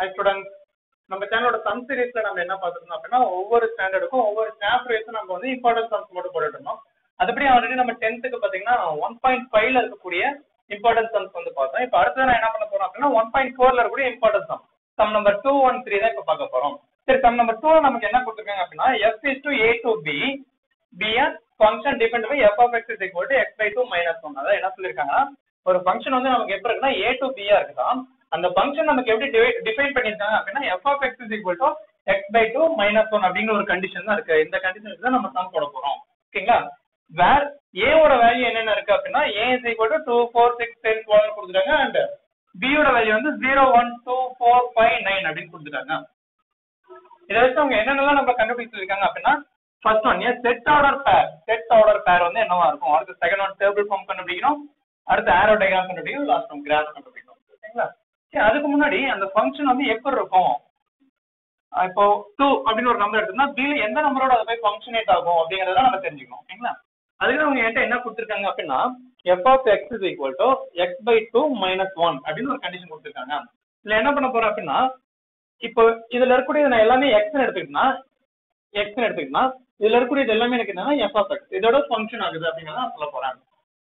High students நம்ம சேனலோட some சீரீஸ்ல நம்ம என்ன பார்த்துருந்தோம் அப்படின்னா ஒவ்வொரு ஸ்டாண்டர்டுக்கும் ஒவ்வொரு சாப்டர்ஸும் நம்ம வந்து இம்பார்ட்டன்ட் சம்ஸ் மட்டும் போட்டுட்டு இருந்தோம். அதுபடி ஆல்ரெடி நம்ம டென்த்துக்கு பாத்தீங்கன்னா ஒன் பாயிண்ட் ஃபைவ்ல இருக்கக்கூடிய இம்பார்ட்டன்ட் சம்ஸ் வந்து பார்த்தோம். இப்போ அடுத்து நான் என்ன பண்ண போறோம் அப்படின்னா ஒன் பாயிண்ட் ஃபோர்ல இருக்கக்கூடிய important some some number two one three தான் இப்போ பார்க்க போறோம். சரி சம் நம்பர் டூ நமக்கு என்ன கொடுத்துருக்காங்க அப்படின்னா f is to A to B B function depend by f of x is equal to x by two minus one அதான் என்ன சொல்லியிருக்காங்கன்னா ஒரு ஃபங்க்ஷன் வந்து நமக்கு எப்படி இருக்குன்னா ஏ டு பியா இருக்குதான் அந்த ஃபங்க்ஷன் நமக்கு எப்படி டிஃபைன் பண்ணிருக்காங்க அப்படின்னா f of x is equal to x by two minus one அப்படிங்கிற ஒரு கண்டிஷன் தான் இருக்கு. இந்த கண்டிஷன் தான் நம்ம சம் போட போறோம். ஓகேங்களா வேர் ஏவோட வேல்யூ என்னென்ன இருக்கு அப்படின்னா A is equal to two four six ten twelve கொடுத்துருக்காங்க அண்ட் பியோட வேல்யூ வந்து zero one two four five nine அப்படின்னு கொடுத்துருக்காங்க இதை வச்சு அவங்க என்னென்னலாம் நம்ம கண்டுபிடிச்சிருக்காங்க அப்படின்னா ஃபர்ஸ்ட் ஒன் ஏன் set order pair set order pair வந்து என்னவா இருக்கும்? அடுத்து செகண்ட் ஒன் டேபிள் ஃபார்ம் கண்டுபிடிக்கணும். அடுத்து ஆரோ டயக்ராம் கண்டுபிடிக்கணும். லாஸ்ட் ஒன் கிராஃப் கண்டுபிடிக்கணும். அதுக்கு முன்னாடி அந்த ஃபங்க்ஷன் வந்து எப்படி இருக்கும்? இப்போ டூ அப்படின்னு ஒரு நம்பர் எடுத்தோம்னா பில் எந்த நம்பரோட அது போய் ஃபங்க்ஷனேட் ஆகும் அப்படிங்கறத நம்ம தெரிஞ்சுக்கணும். ஓகேங்களா அதுக்கு அவங்க என்கிட்ட என்ன கொடுத்துருக்காங்க அப்படின்னா f of x is equal to x by two minus one அப்படின்னு ஒரு கண்டிஷன் கொடுத்துருக்காங்க. இதுல என்ன பண்ண போறேன் அப்படின்னா இப்போ இதுல இருக்கக்கூடிய நான் எல்லாமே எக்ஸ் எடுத்துக்கிட்டா எக்ஸ் எடுத்துக்கிட்டா இதுல இருக்கக்கூடியது எல்லாமே எனக்கு என்னன்னா எஃப் ஆஃப் எக்ஸ் இதோட ஃபங்க்ஷன் ஆகுது அப்படிங்கிறத நான் சொல்ல போறேன்.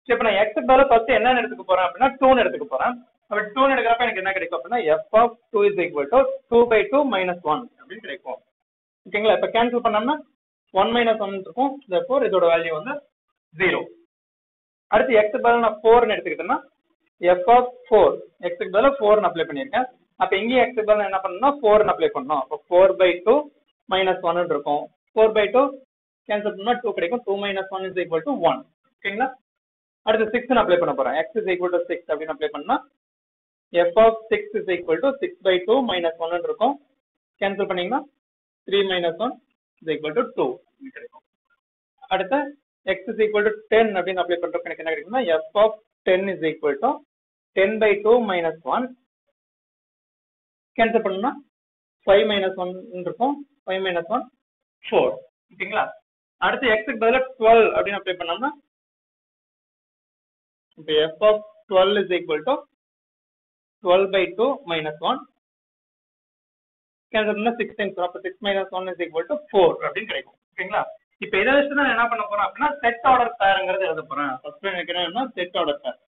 இப்போ நான் எக்ஸ் பதில ஃபர்ஸ்ட் என்னன்னு எடுத்துக்க போறேன் அப்படின்னா டூன்னு எடுத்துக்க போறேன். அப்ப டூன்னு எடுக்கிறப்ப எனக்கு என்ன கிடைக்கும் அப்படின்னா f of two is equal to two by two minus one அப்படின்னு கிடைக்கும். ஓகேங்களா இப்போ கேன்சல் பண்ணோம்னா ஒன் மைனஸ் ஒன் இருக்கும். ஃபோர் இதோட வேல்யூ வந்து ஜீரோ அடுத்து எக்ஸ் பதில் நான் ஃபோர்னு எடுத்துக்கிட்டேன்னா எஃப் ஆஃப் ஃபோர் எக்ஸுக்கு பதிலாக ஃபோர்னு அப்ளை பண்ணியிருக்கேன் அப்போ இங்கேயும் எக்ஸுக்கு பதில் என்ன பண்ணணும்னா ஃபோர்னு அப்ளை பண்ணணும். அப்போ four by two minus one இருக்கும். ஃபோர் பை டூ கேன்சல் பண்ணா டூ கிடைக்கும். Two minus one is equal to one ஓகேங்களா அடுத்து சிக்ஸ்னு அப்ளை பண்ண போறேன். X is equal to six அப்படின்னு அப்ளை பண்ணா f of 6 is equal to 6 by 2 minus 1 இருக்கும் cancel பண்ணீங்கன்னா 3 minus 1 is equal to 2 கிடைக்கும் அடுத்த x is equal to 10 அப்படின்னு அப்ளை பண்றப்ப எனக்கு என்ன கிடைக்கும்னா f of 10 is equal to 10 by 2 minus 1 cancel பண்ணோம்னா 5 minus 1 இருக்கும் 5 minus 1 4 ஓகேங்களா அடுத்து x க்கு பதிலா 12 அப்படின்னு அப்ளை பண்ணோம்னா இப்போ f of 12 is equal to 12 by 2 minus 1 cancel six times அப்போ six minus one is equal to four அப்படின்னு கிடைக்கும். இப்போ இதை வச்சு நான் என்ன பண்ண போறேன் அப்படின்னா செட் ஆர்டர் பேருங்கிறது எழுத போறேன். ஃபர்ஸ்ட் நினைக்கிறேன் set order pair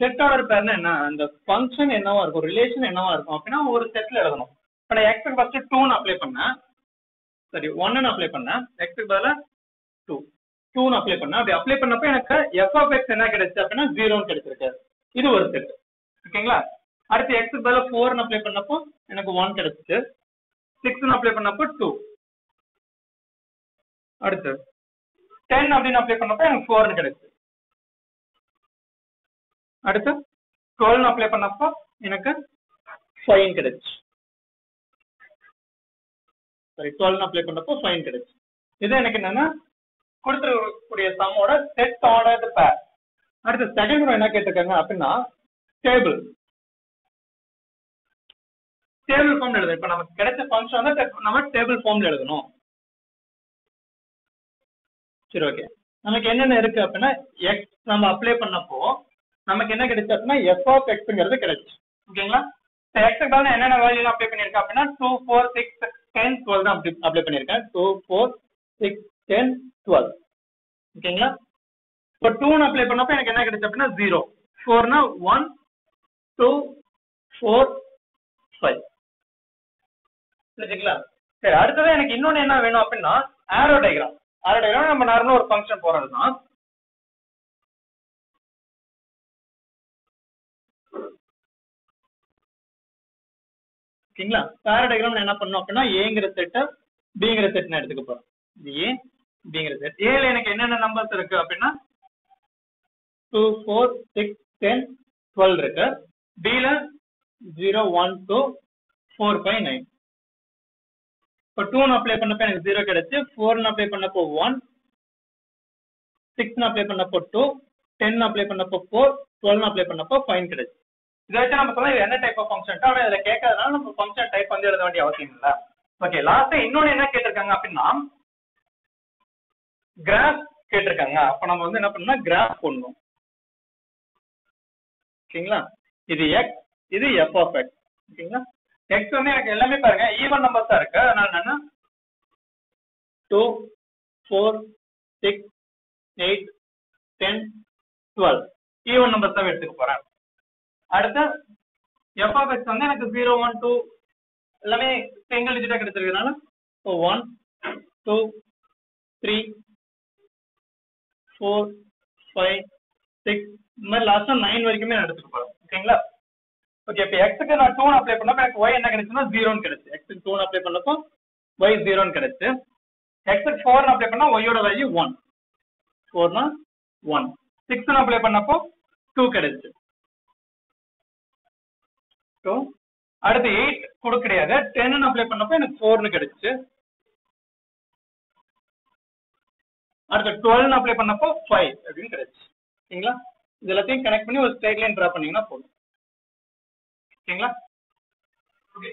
set order பேர்னா என்ன? அந்த ஃபங்க்ஷன் என்னவா இருக்கும்? ரிலேஷன் என்னவா இருக்கும்? அப்படின்னா ஒரு செட்ல எழுதணும். இப்போ நான் எக்ஸுக்கு ஃபர்ஸ்ட் டூன்னு அப்ளை பண்ணேன். சரி ஒன்னு அப்ளை பண்ணேன். எக்ஸுக்கு பதிலாக டூ டூன்னு அப்ளை பண்ணேன் அப்படி அப்ளை பண்ணப்ப எனக்கு எஃப் ஆஃப் எக்ஸ் என்ன கிடைச்சு அப்படின்னா ஜீரோன்னு கிடைச்சிருக்கு. இது ஒரு செட் ஓகேங்களா அடுத்து எக்ஸ் பதில ஃபோர்னு அப்ளை பண்ணப்போ எனக்கு ஒன் கிடைச்சிச்சு. சிக்ஸ்னு அப்ளை பண்ணப்போ டூ அடுத்து டென் அப்படின்னு அப்ளை பண்ணப்போ எனக்கு ஃபோர்னு கிடைச்சு அடுத்து டுவெல்னு அப்ளை பண்ணப்போ எனக்கு ஃபைன் கிடைச்சு சாரி டுவெல்னு அப்ளை பண்ணப்போ ஃபைன் கிடைச்சு இது எனக்கு என்னன்னா கொடுத்துருக்கக்கூடிய சம்மோட செட் ஆர்டர்டு பேர் அடுத்து செகண்ட் ரோ என்ன கேட்டிருக்காங்க அப்படின்னா டேபிள் டேபிள் ஃபார்ம்ல எழுதணும். இப்ப நமக்கு கிடைச்ச ஃபங்க்ஷன் வந்து நம்ம டேபிள் ஃபார்ம்ல எழுதணும். சரி ஓகே நமக்கு என்னென்ன இருக்கு அப்படின்னா எக்ஸ் நம்ம அப்ளை பண்ணப்போ நமக்கு என்ன கிடைச்சு அப்படின்னா எஃப் ஆஃப் எக்ஸ்ங்கிறது கிடைச்சு. ஓகேங்களா எக்ஸுக்கு பதிலாக என்னென்ன வேல்யூ அப்ளை பண்ணியிருக்கேன் அப்படின்னா two four six ten twelve தான் அப்ளை அப்ளை பண்ணியிருக்கேன். Two four six ten twelve ஓகேங்களா? இப்போ டூன்னு அப்ளை பண்ணப்ப எனக்கு என்ன கிடைச்சு அப்படின்னா ஜீரோ ஃபோர்னா ஒன் டூ ஃபோர் ஃபைவ் சரிங்களா சரி அடுத்தது எனக்கு இன்னொன்னு என்ன வேணும் அப்படின்னா ஆரோ டயக்ராம் ஆரோ டயக்ராம் நம்ம நார்மலா ஒரு ஃபங்க்ஷன் போறது தான் ஓகேங்களா ஆரோ டயக்ராம் என்ன பண்ணணும் அப்படின்னா ஏங்கிற செட்டை பிங்கிற செட்னு எடுத்துக்க போறோம் இது ஏ அப்படிங்கிறது. ஏழு எனக்கு என்னென்ன நம்பர்ஸ் இருக்கு அப்படின்னா two four six ten twelve இருக்கு. பில zero one two four five nine இப்போ டூன்னு அப்ளை பண்ணப்போ எனக்கு ஜீரோ கிடைச்சு ஃபோர்னு அப்ளை பண்ணப்போ ஒன் சிக்ஸ்னு அப்ளை பண்ணப்போ டூ டென் அப்ளை பண்ணப்போ ஃபோர் டுவெல்னு அப்ளை பண்ணப்போ ஃபைன் கிடைச்சு. இதை வச்சு நம்ம சொல்லலாம் இது என்ன டைப் ஆஃப் ஃபங்க்ஷன் ஆனால் இதில் கேட்கறதுனால நம்ம ஃபங்க்ஷன் டைப் வந்து எழுத வேண்டிய அவசியம் இல்லை. ஓகே லாஸ்ட்டாக இன்னொன்னு என்ன கேட்டிருக்காங்க அப்படின்னா கிராஃப் கேட்டிருக்காங்க. அப்ப நம்ம வந்து என்ன பண்ணணும் கிராஃப் போடணும். ஓகேங்களா? இது எக்ஸ் இது எஃப் ஆஃப் எக்ஸ் ஓகேங்களா? எக்ஸ் வந்து எனக்கு எல்லாமே பாருங்க ஈவன் நம்பர்ஸா இருக்கு. அதனால நான் two four six eight ten twelve even numbers தான் எடுத்துக்க போறேன். அடுத்து எஃப் ஆஃப் எக்ஸ் வந்து எனக்கு ஜீரோ ஒன் டூ எல்லாமே சிங்கிள் டிஜிட்டா கிடைச்சிருக்கனால one two three four five six இந்த மாதிரி லாஸ்டா நைன் வரைக்குமே நான் எடுத்துட்டு போறேன். ஓகேங்களா ஓகே இப்போ எக்ஸுக்கு நான் டூன் அப்ளை பண்ணப்போ எனக்கு ஒய் என்ன கிடைச்சுன்னா ஜீரோன்னு கிடைச்சு. எக்ஸுக்கு டூன் அப்ளை பண்ணப்போ ஒய் ஜீரோன்னு கிடைச்சு. எக்ஸுக்கு ஃபோர்னு அப்ளை பண்ணா ஒய்யோட வேல்யூ ஒன் ஃபோர்னா ஒன் சிக்ஸ்னு அப்ளை பண்ணப்போ டூ கிடைச்சு. டூ அடுத்து எயிட் கூட கிடையாது. டென்னு அப்ளை பண்ணப்போ எனக்கு ஃபோர்னு கிடைச்சு. அடுத்து டுவெல்னு அப்ளை பண்ணப்போ ஃபைவ் அப்படின்னு கிடைச்சு. ஓகேங்களா இது எல்லாத்தையும் கனெக்ட் பண்ணி ஒரு ஸ்ட்ரைட் லைன் ட்ரா பண்ணீங்கன்னா போதும். ஓகேங்களா ஓகே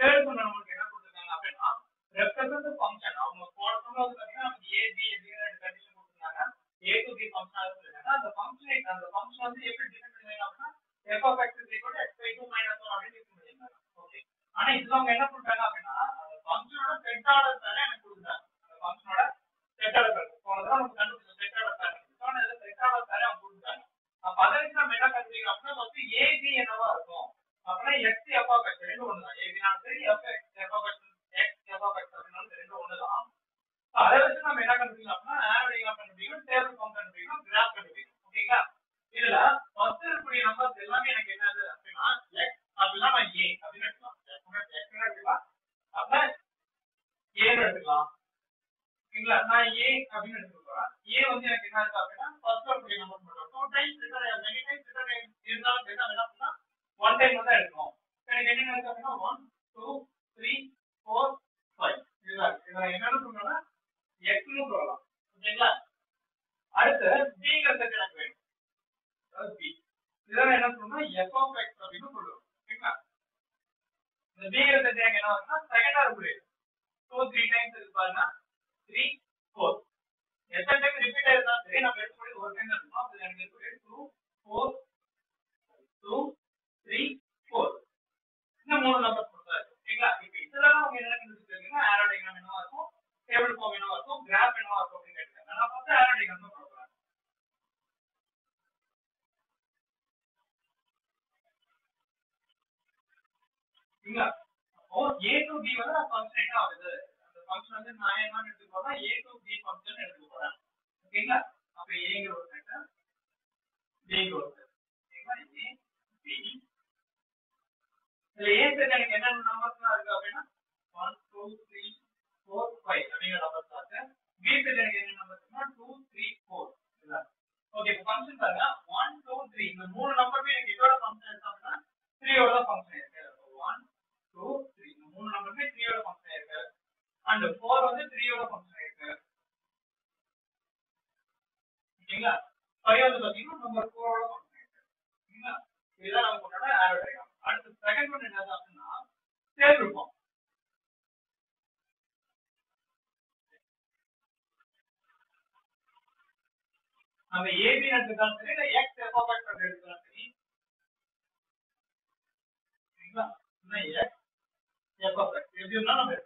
தேர்ட் என்ன கொடுத்துருக்காங்க அப்படின்னா ரெப்ரசன்ட் ஃபங்க்ஷன் அவங்க போன சொன்னது பார்த்தீங்கன்னா ஏ பி அப்படிங்கிற கண்டிஷன் கொடுத்துருந்தாங்க ஏ டு பி ஃபங்க்ஷன் கொடுத்துருக்காங்க. அந்த ஃபங்க்ஷன் அந்த ஃபங்க்ஷன் வந்து எப்படி டிஃபைன் அப்படின்னா f of x is equal to x by two minus one அப்படின்னு டிஃபைன் ஓகே ஆனா இதுல அவங்க என்ன பண்றாங்க அப்படின்னா அந்த ஃபங்க்ஷனோட செட் ஆர்டர் நம்பர்ஸ் எல்லாமே எனக்கு என்னது அப்படின்னா எக்ஸ் அப்படின்னா நான் ஏ அப்படின்னு எடுக்கலாம் எக்ஸ் எடுக்கலாம் அப்படின்னா ஏன்னு எடுத்துக்கலாம். சரிங்களா? நான் ஏ அப்படின்னு எடுத்துக்க போறேன் ஏ வந்து எனக்கு என்ன இருக்கு அப்படின்னா ஃபர்ஸ்ட் இருக்கக்கூடிய நம்பர் மட்டும் two times return many times return இருந்தாலும் சரி நம்ம என்ன பண்ணலாம் ஒன் டைம் தான் எடுக்கும் எனக்கு என்ன இருக்கு அப்படின்னா one two three four five இதுதான் இருக்கு. இதை என்னன்னு சொல்லணும்னா எக்ஸ்னு சொல்லலாம். ஓகேங்களா அடுத்து பிங்கிறதுக்கு செட் எனக்கு வேணும் அதாவது பி இதெல்லாம் என்ன சொல்லணும்னா எஃப் ஆஃப் எக்ஸ் அப்படின்னு சொல்லுவோம் ஓகேங்களா இந்த என்ன வரும்னா செகண்டா இருக்கு டூ த்ரீ டைம்ஸ் இருக்கு பாருங்க. த்ரீ ஃபோர் எத்தனை டைம் ரிப்பீட் ஆயிருந்தா சரி நம்ம எடுக்கக்கூடிய ஒரு டைம் இருக்கும் அது எனக்கு இருக்கக்கூடிய two four two three four இந்த மூணு நம்பர் கொடுத்தாரு ஓகேங்களா இப்போ இதெல்லாம் அவங்க என்ன கண்டுபிடிச்சிருக்கீங்கன்னா ஆரோ டயக்ராம் என்னவா இருக்கும் டேபிள் ஃபார்ம் என்னவா இருக்கும் கிராஃப் என்னவா இருக்கும் அப்படின்னு கேட்டிருக்காங்க நான் ஃபர்ஸ்ட் ஆரோ டயக்ராம் தான் போடுறேன் சரிங்களா அப்போ ஏ டு பி வந்து நான் ஃபங்க்ஷன் என்ன ஆகுது? அந்த ஃபங்க்ஷன் வந்து நான் என்ன எடுத்துக்க போறேன் ஏ டு பி ஃபங்க்ஷன் எடுத்துக்க போறேன் ஓகேங்களா? அப்ப ஏங்கிற ஒரு பிங்கிற ஒரு ஏ பி இதுல ஏ எனக்கு என்னென்ன நம்பர்ஸ்லாம் இருக்கு அப்படின்னா one two three four five அப்படிங்கிற நம்பர்ஸ் இருக்கு பி செட் எனக்கு என்ன நம்பர்ஸ்னா டூ த்ரீ ஃபோர் ஓகே இப்போ ஃபங்க்ஷன் பாருங்க ஒன் டூ த்ரீ இந்த மூணு நம்பருமே எனக்கு இதோட ஃபங்க்ஷன் இருக்கு அப்படின்னா த்ரீயோட தான் ஃபங்க்ஷன் இருக்கு ஒன் டூ த்ரீ இந்த மூணு நம்பருமே த்ரீயோட ஃபங்க்ஷன் இருக்கு அண்ட் ஃபோர் வந்து த்ரீயோட ஃபங்க்ஷன் இருக்கு ஃபைவ் வந்து நம்பர் ஃபோரோட ஃபங்க்ஷன் இதுதான் நம்ம கொண்டாட ஆரோ அடுத்து செகண்ட் ஒன் என்னது அப்படின்னா டேபிள் ஃபார்ம் நம்ம ஏபி எடுத்துக்கலாம் சரி இல்ல எக்ஸ் எஃப் ஆஃப் எக்ஸ் எடுத்துக்கலாம் சரி. சரிங்களா? எக்ஸ் எஃப் ஆஃப் எக்ஸ் எப்படி இருந்தாலும் நம்ம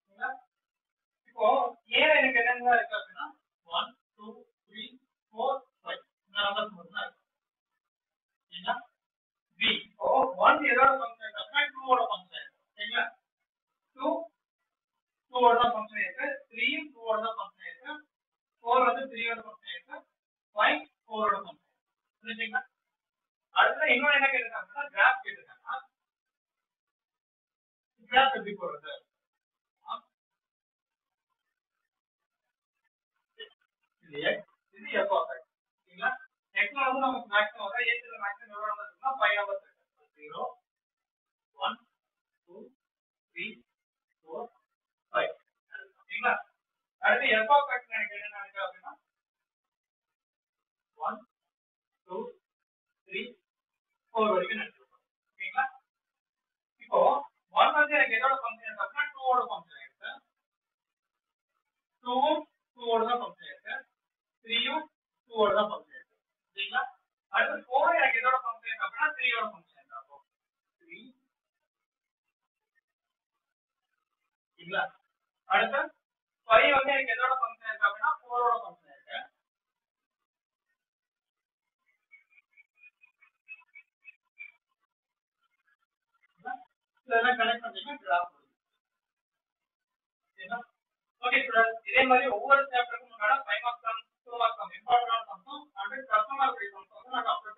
சரிங்களா? இப்போ ஏன் எனக்கு என்னென்ன இருக்கு 4 நார்மல் மட்டும் தான் சரிங்களா b. ஓ 1 ஏதோ ஃபங்க்ஷன் அப்ப 2 ஓட ஃபங்க்ஷன் சரிங்களா? 2 2 ஓட ஃபங்க்ஷன் இருக்கு. 3 2 ஓட ஃபங்க்ஷன் இருக்கு. 4 வந்து 3 ஓட ஃபங்க்ஷன் இருக்கு. 5 4 ஓட ஃபங்க்ஷன் புரியுதுங்களா என்ன கேட்டிருக்காங்கன்னா கிராஃப் கேட்டிருக்காங்க கிராஃப் எப்படி போடுறது? X இது f of x சரிங்களா வந்து நமக்கு மேக்ஸிமம் வர x மேக்ஸிமம் எவ்வளவு நம்பர் இருக்குன்னா 5 நம்பர்ஸ் இருக்கு 0 1 2 3 4 5 சரிங்களா அடுத்து f of x எனக்கு என்ன நினைக்கிறேன் அப்படின்னா 1 2 3 4 வரைக்கும் நினைச்சிருக்கோம் ஓகேங்களா இப்போ ஒன் வந்து எனக்கு எதோட ஃபங்க்ஷன் அப்படின்னா 2 ஓட ஃபங்க்ஷன் இருக்கு 2 2 ஓட தான் ஃபங்க்ஷன் த்ரீயும் டூவோட தான் ஃபங்க்ஷன் சரிங்களா? அடுத்து ஃபோர் எனக்கு எதோட ஃபங்க்ஷன் அப்படின்னா த்ரீயோட ஃபங்க்ஷன் அப்போ த்ரீ இல்ல அடுத்து ஃபைவ் வந்து எனக்கு எதோட ஃபங்க்ஷன் இருக்கு அப்படின்னா ஃபோரோட ஃபங்க்ஷன் இருக்கு. இதெல்லாம் கனெக்ட் பண்ணீங்கன்னா கிராஃப் ஓகே ஸ்டூடெண்ட்ஸ் இதே மாதிரி ஒவ்வொரு No, no, no.